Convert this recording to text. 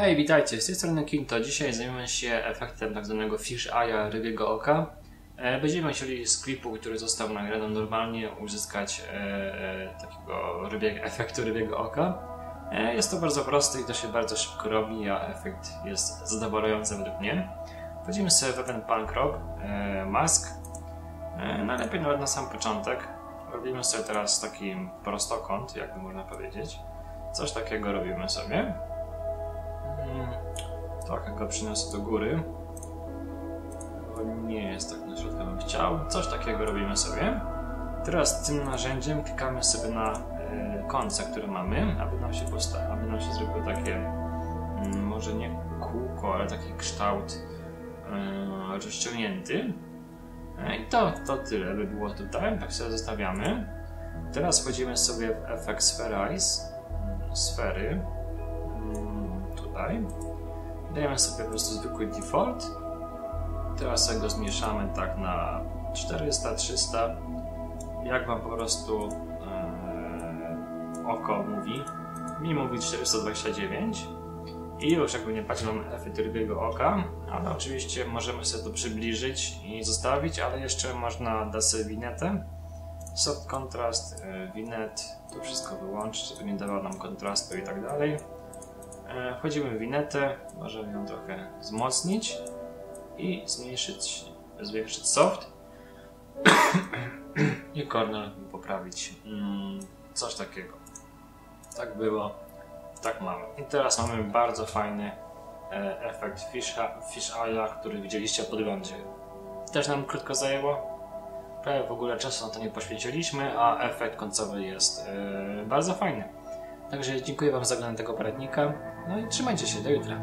Hej, witajcie, z tej strony Kinto. Dzisiaj zajmiemy się efektem tak zwanego fish eye'a rybiego oka. E, Będziemy chcieli z klipu, który został nagrany normalnie, uzyskać e, takiego rybiego, efektu rybiego oka. E, Jest to bardzo proste i to się bardzo szybko robi, a efekt jest zadowalający według mnie. Wchodzimy sobie w punk rock, e, mask. E, Najlepiej nawet na sam początek. Robimy sobie teraz taki prostokąt, jakby można powiedzieć. Coś takiego robimy sobie. Trochę go przyniosę do góry. Bo nie jest tak na środku, bym chciał. Coś takiego robimy sobie. Teraz tym narzędziem klikamy sobie na e, końce, które mamy, aby nam się posta- aby nam się zrobiło takie, mm, może nie kółko, ale taki kształt e, rozciągnięty. E, I to, to tyle by było tutaj. Tak sobie zostawiamy. Teraz wchodzimy sobie w efekt Spherize, mm, sfery, Dajemy sobie po prostu zwykły default. Teraz sobie go zmniejszamy tak na 400, 300. Jak wam po prostu e, oko mówi. Mi mówi 429. I już jakby nie patrzeć mam efekt rybiego oka, ale oczywiście możemy sobie to przybliżyć i zostawić, ale jeszcze można dać sobie winetę. Soft contrast, e, winet, to wszystko wyłączyć, żeby nie dawało nam kontrastu i tak dalej. E, Wchodzimy w winetę, możemy ją trochę wzmocnić i zmniejszyć, zwiększyć soft i corner poprawić. Mm, Coś takiego. Tak było, tak mamy. I teraz mamy bardzo fajny e, efekt fish, eye'a, który widzieliście w podglądzie. Też nam krótko zajęło. Prawie w ogóle czasu na to nie poświęciliśmy, a efekt końcowy jest e, bardzo fajny. Także dziękuję Wam za oglądanie tego poradnika. No i trzymajcie się, do jutra.